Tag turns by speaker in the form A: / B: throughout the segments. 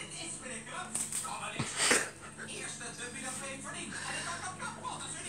A: Dit is meneer Krups. Kom
B: maar
C: niet. Eerst het wiel verdient. En ik
D: kan kapot.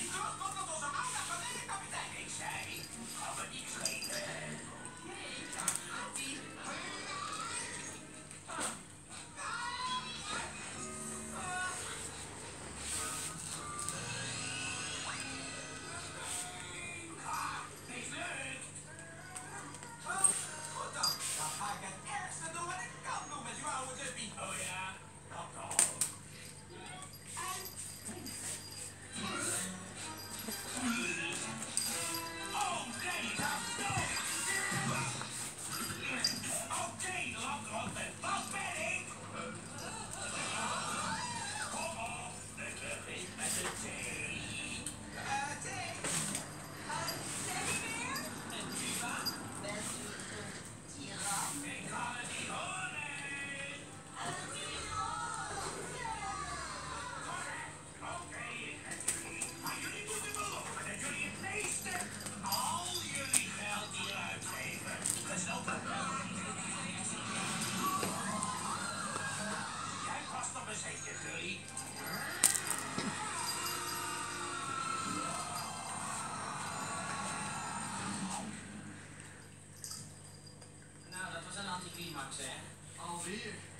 D: Nou, dat was een anticlimax, hè? Alweer.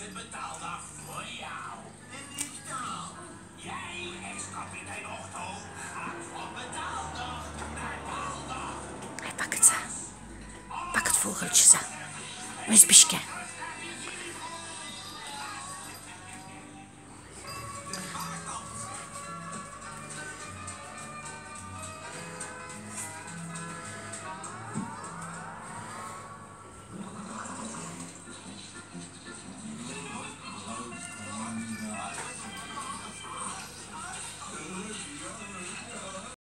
D: Het betaaldag voor jou.
C: En niet taal.
D: Jij, ex-kapitein Otto, gaat van betaaldag naar baaldag.
E: Pak het, ze. Pak het vogeltje, ze. Wees bischke.